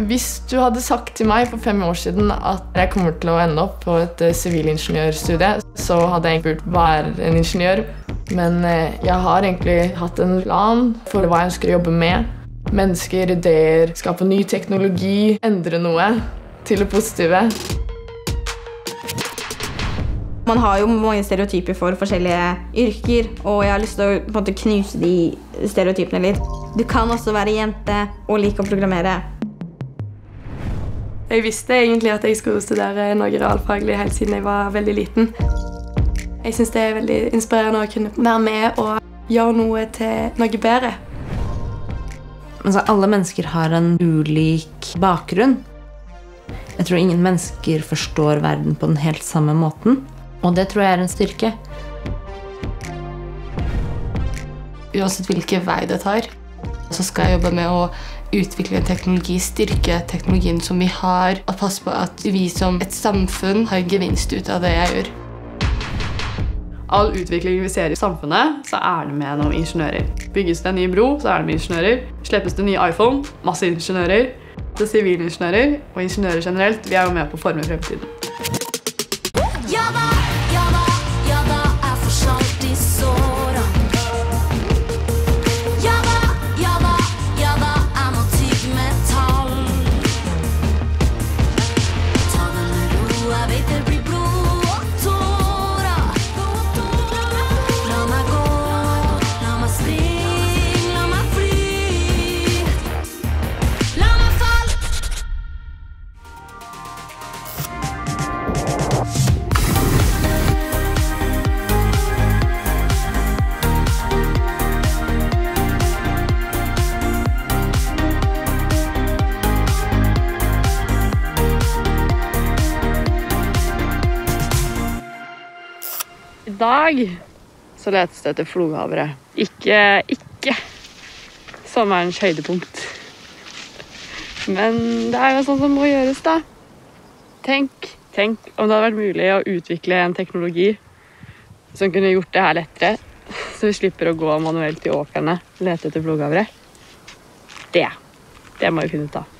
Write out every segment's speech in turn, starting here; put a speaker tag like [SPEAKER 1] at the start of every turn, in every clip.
[SPEAKER 1] Hvis du hadde sagt til meg for fem år siden at jeg kommer til å ende opp på et eh, sivilingeniørstudie, så hadde jeg spurt hva er en ingeniør. Men eh, jeg har egentlig hatt en plan for hva jeg ønsker å jobbe med. Mennesker, ideer, skape ny teknologi, endre noe til det positive.
[SPEAKER 2] Man har jo mange stereotyper for forskjellige yrker, og jeg har lyst til å måte, knuse de stereotypene litt. Du kan også være jente og like å programmere.
[SPEAKER 3] Jeg visste egentlig at jeg skulle studere noe realfaglig helt siden jeg var veldig liten. Jeg syns det er veldig inspirerende å kunne være med og gjøre noe til noe bedre.
[SPEAKER 4] Altså, alle mennesker har en ulik bakgrunn. Jeg tror ingen mennesker forstår verden på den helt samme måten. Og det tror jeg er en styrke.
[SPEAKER 5] Uansett hvilken vei det tar, så skal jeg jobbe med å utvikle teknologi, styrke teknologien som vi har, og passe på at vi som et samfunn har gevinst ut av det jeg gjør.
[SPEAKER 6] All utvikling vi ser i samfunnet, så er det med noen ingeniører. Bygges det en ny bro, så er det med ingeniører. Slippes det ny iPhone, masse ingeniører. Det er sivilingeniører og ingeniører generelt. Vi er jo med på å forme fremtiden. Dag så letes det etter floghavre. Ikke, ikke sommerens høydepunkt. Men det er jo sånn som må gjøres, da. Tenk, tenk om det hadde vært mulig å utvikle en teknologi som kunne gjort det her lettere, så vi slipper å gå manuelt i åkrene og lete etter floghavre. Det, det må vi finne ut av.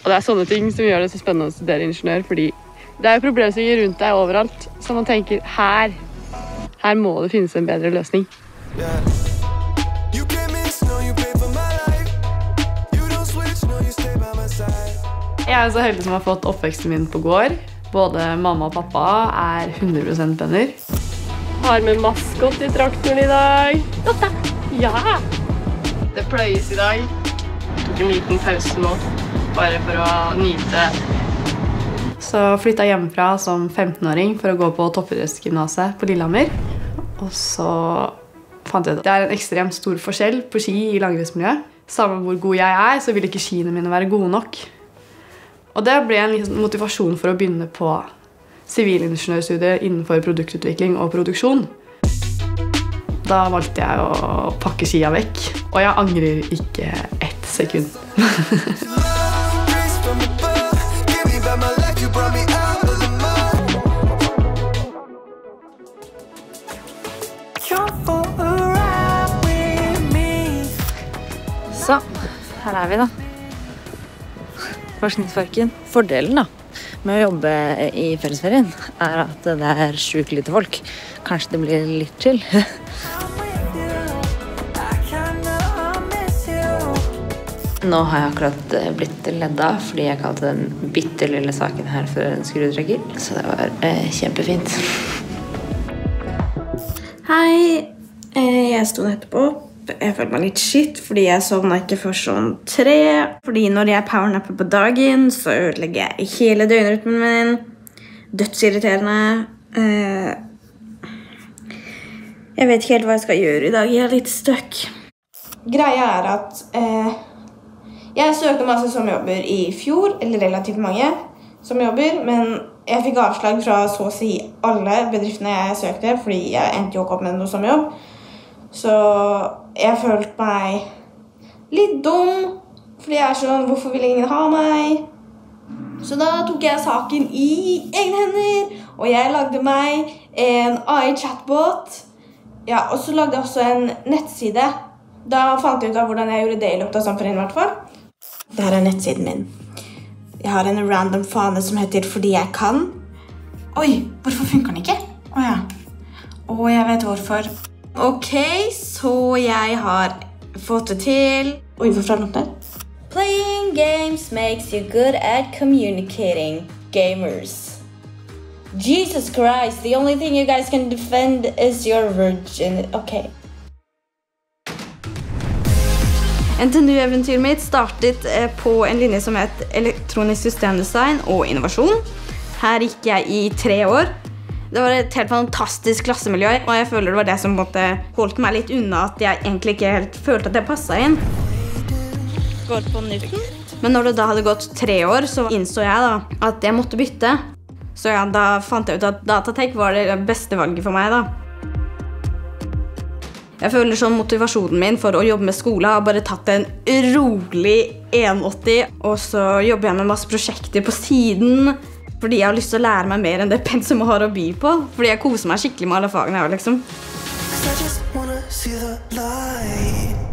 [SPEAKER 6] Og det er sånne ting som gjør det så spennende å studere ingeniør, fordi det er jo problemstillinger rundt deg overalt, så man tenker her, her må det finnes en bedre løsning. Jeg er så heldig som har fått oppveksten min på gård. Både mamma og pappa er 100% bønder. Har med maskot i traktoren i dag. Lotta! Ja! Det pløyes i dag. Tok en liten pause nå, bare for å nyte. Så flytta hjemmefra som 15-åring for å gå på toppidrettsgymnaset på Lillehammer. Og så fant jeg ut at det er en ekstremt stor forskjell på ski i langrennsmiljøet. Samme hvor god jeg er, så vil ikke skiene mine være gode nok. Og det ble en motivasjon for å begynne på sivilingeniørstudiet innenfor produktutvikling og produksjon. Da valgte jeg å pakke skia vekk, og jeg angrer ikke ett sekund.
[SPEAKER 4] Så her er vi, da. Forskningsparken. Fordelen da, med å jobbe i fellesferien er at det er sjukt lite folk. Kanskje det blir litt chill. Nå har jeg akkurat eh, blitt ledda fordi jeg kalte den bitte lille saken her for en skrudrekker. Så det var eh, kjempefint.
[SPEAKER 2] Hei, eh, jeg sto nettopp opp. Jeg følte meg litt shit fordi jeg sovna ikke før sånn tre. Fordi når jeg powernapper på dagen, så ødelegger jeg hele døgnrytmen min. Dødsirriterende. Eh, jeg vet ikke helt hva jeg skal gjøre i dag. Jeg er litt stuck. Greia er at eh, jeg søkte masse sommerjobber i fjor, eller relativt mange sommerjobber, men jeg fikk avslag fra så å si alle bedriftene jeg søkte, fordi jeg endte jo ikke opp med noe sommerjobb. Så jeg følte meg litt dum, fordi jeg er sånn Hvorfor vil ingen ha meg? Så da tok jeg saken i egne hender, og jeg lagde meg en AI-chatbot. Ja, og så lagde jeg også en nettside. Da fant jeg ut av hvordan jeg gjorde det i løpet av samfunnet. hvert fall. Det er nettsiden min. Jeg har en random fane som heter 'Fordi jeg kan'. Oi, hvorfor funker den ikke? Å ja. Å, jeg vet hvorfor. Ok, så jeg har fått det til. Oi, hvorfor er den åpnet? Playing games makes you good at communicating. Gamers. Jesus Christ, the only thing you guys can defend is your virgin. Ok.
[SPEAKER 7] NTNU-eventyret mitt startet eh, på en linje som het elektronisk systemdesign og innovasjon. Her gikk jeg i tre år. Det var et helt fantastisk klassemiljø, og jeg føler det var det som holdt meg litt unna at jeg egentlig ikke helt følte at jeg passa inn. Går på Newton. Men når det da hadde gått tre år, så innså jeg da at jeg måtte bytte. Så ja, da fant jeg ut at Datatek var det beste valget for meg. da. Jeg føler sånn Motivasjonen min for å jobbe med skole har bare tatt en rolig 180. Og så jobber jeg med masse prosjekter på siden fordi jeg har lyst til å lære meg mer enn det pensumet har å by på. Fordi jeg koser meg skikkelig med alle fagene. har, liksom.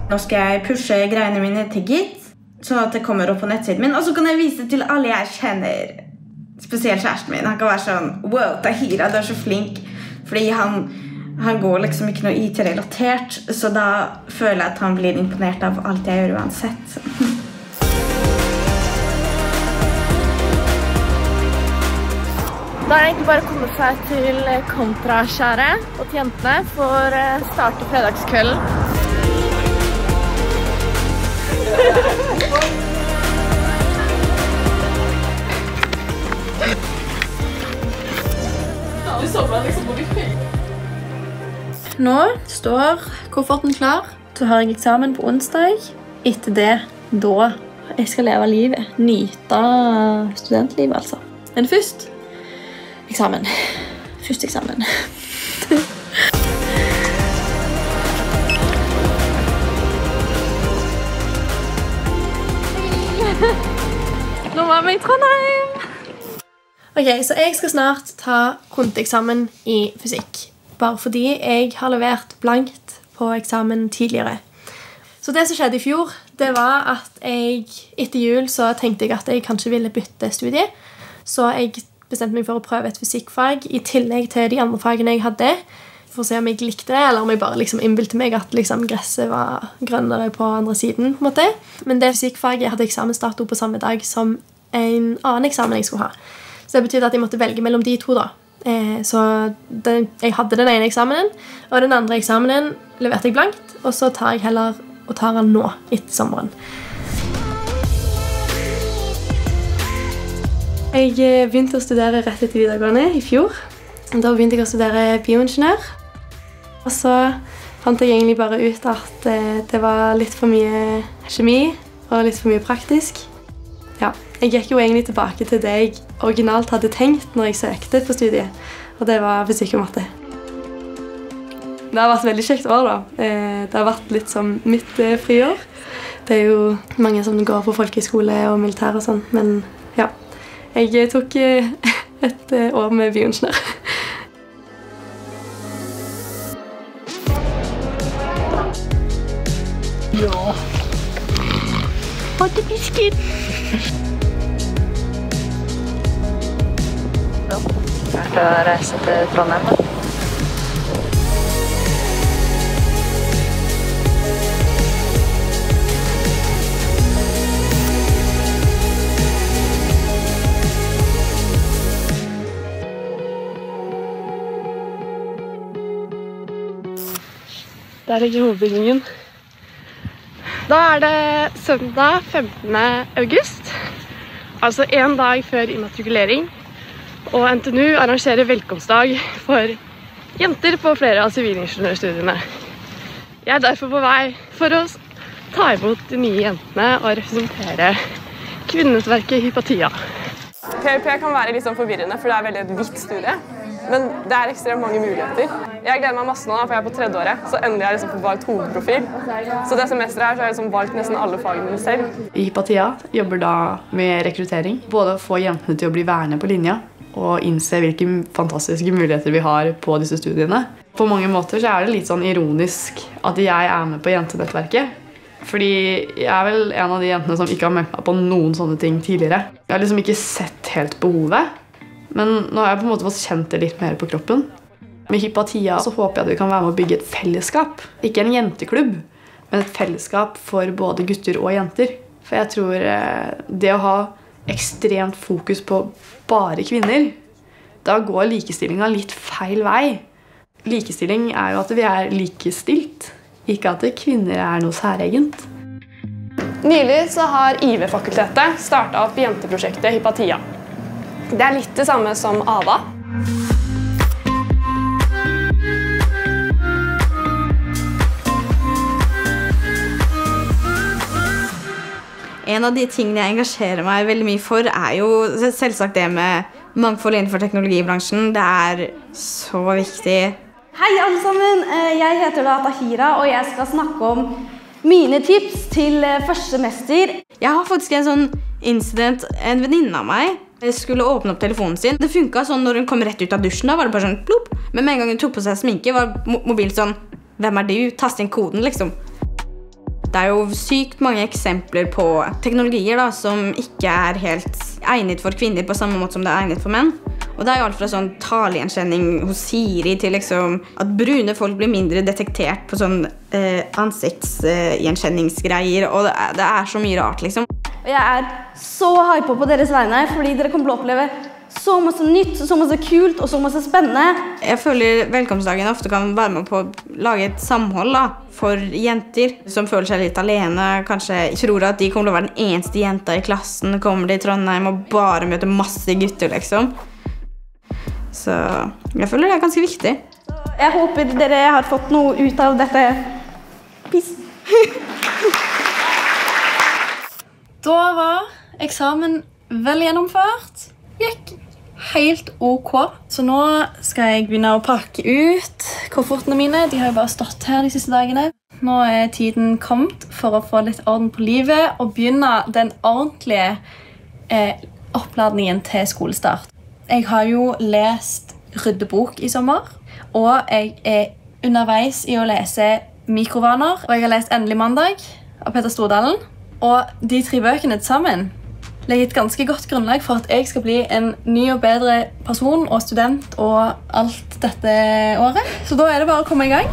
[SPEAKER 2] Nå skal jeg pushe greiene mine til Git, sånn at det kommer opp på nettsiden min. Og så kan jeg vise det til alle jeg kjenner. Spesielt kjæresten min. Han kan være sånn Wow, Tahira, du er så flink. Fordi han, han går liksom ikke noe IT-relatert, så da føler jeg at han blir imponert av alt jeg gjør uansett.
[SPEAKER 8] Da er det egentlig bare å komme seg til kontraskjæret og til jentene for å starte fredagskvelden.
[SPEAKER 9] Nå står kofferten klar. Så har jeg eksamen på onsdag. Etter det, da jeg skal leve livet. Nyte studentlivet, altså. Men først eksamen. Første eksamen. Nå var vi i Trondheim. Ok, så Jeg skal snart ta konteeksamen i fysikk. Bare fordi jeg har levert blankt på eksamen tidligere. Så det som skjedde i fjor, det var at jeg etter jul så tenkte jeg at jeg kanskje ville bytte studie. Så jeg bestemte meg for å prøve et fysikkfag i tillegg til de andre fagene jeg hadde. For å se om jeg likte det, eller om jeg bare liksom innbilte meg at liksom gresset var grønnere på andre siden. på en måte. Men det fysikkfaget hadde eksamensdato på samme dag som en annen eksamen jeg skulle ha. Så det betydde at jeg måtte velge mellom de to. da. Eh, så den, jeg hadde den ene eksamenen, og den andre eksamenen leverte jeg blankt. Og så tar jeg heller og tar den nå, etter sommeren. Jeg eh, begynte å studere rett etter videregående i fjor. Da begynte jeg å studere bioingeniør. Og så fant jeg egentlig bare ut at eh, det var litt for mye kjemi og litt for mye praktisk. Ja, jeg gikk jo egentlig tilbake til det jeg originalt hadde tenkt når jeg søkte på studiet. Og det var fysikk og matte. Det har vært veldig kjekt år. da. Eh, Det har vært litt som mitt friår. Det er jo mange som går på folkehøyskole og militær og sånn, men ja. Jeg eh, tok eh, et eh, år med bioingeniør.
[SPEAKER 4] Til å reise til Trondheim, da.
[SPEAKER 6] Der ligger hovedbygningen. Da er det søndag 15. august, altså én dag før immatrikulering. Og NTNU arrangerer velkomstdag for jenter på flere av sivilingeniørstudiene. Jeg er derfor på vei for å ta imot de nye jentene og representere kvinnenettverket Hypatia.
[SPEAKER 10] PUP kan være litt sånn forvirrende, for det er veldig et hvitt studie. Men det er ekstremt mange muligheter. Jeg gleder meg masse nå, da, for jeg er på tredjeåret. Så endelig har jeg liksom valgt hovedprofil. Så det semesteret her så har jeg liksom valgt nesten alle fagene mine selv.
[SPEAKER 6] I Hypatia jobber da med rekruttering. Både å få jentene til å bli værende på linja og innse hvilke fantastiske muligheter vi har på disse studiene. På mange måter så er det litt sånn ironisk at jeg er med på jentenettverket. Fordi jeg er vel en av de jentene som ikke har meldt meg på noen sånne ting tidligere. Jeg har liksom ikke sett helt behovet. Men nå har jeg på en måte fått kjent det litt mer på kroppen. Med Hypatia så håper jeg at vi kan være med å bygge et fellesskap. Ikke en jenteklubb, men et fellesskap for både gutter og jenter. For jeg tror eh, det å ha ekstremt fokus på bare kvinner, da går likestillinga litt feil vei. Likestilling er jo at vi er likestilt, ikke at kvinner er noe særegent.
[SPEAKER 10] Nylig så har IV-fakultetet starta opp jenteprosjektet Hypatia. Det er litt det samme som Ava.
[SPEAKER 2] En av de tingene jeg engasjerer meg veldig mye for, er jo selvsagt det med mangfold innenfor teknologibransjen. Det er så viktig.
[SPEAKER 11] Hei, alle sammen. Eh, Jeg heter da Tahira, og jeg skal snakke om mine tips til eh, første mester.
[SPEAKER 2] Jeg har faktisk en sånn incident. En venninne av meg skulle åpne opp telefonen sin. Det funka sånn når hun kom rett ut av dusjen. da var det bare sånn plopp. Men med en gang hun tok på seg sminke, var mo- mobilen sånn Hvem er du? Tast inn koden, liksom. Det er jo sykt mange eksempler på teknologier da, som ikke er helt egnet for kvinner på samme måte som det er egnet for menn. Og det er jo alt fra sånn talegjenkjenning hos Siri til liksom at brune folk blir mindre detektert på sånn eh, ansiktsgjenkjenningsgreier. og det er, det er så mye rart, liksom.
[SPEAKER 11] Og jeg er så hypa på deres vegne, fordi dere kommer til å oppleve så masse nytt, så masse kult og så masse spennende.
[SPEAKER 2] Jeg føler velkomstdagen ofte kan være med på å lage et samhold da, for jenter som føler seg litt alene. Kanskje tror at de kommer til å være den eneste jenta i klassen. Kommer de i Trondheim og bare møter masse gutter, liksom. Så jeg føler det er ganske viktig.
[SPEAKER 11] Jeg håper dere har fått noe ut av dette. Piss.
[SPEAKER 3] Da var eksamen vel gjennomført. Gikk helt ok. Så nå skal jeg begynne å pakke ut koffertene mine. De har jo bare stått her de siste dagene. Nå er tiden kommet for å få litt orden på livet og begynne den ordentlige eh, oppladningen til skolestart. Jeg har jo lest ryddebok i sommer, og jeg er underveis i å lese Mikrovaner. Og jeg har lest Endelig mandag av Petter Stordalen. Og de tre bøkene til sammen legger et ganske godt grunnlag for at jeg skal bli en ny og bedre person og student og alt dette året. Så da er det bare å komme i gang.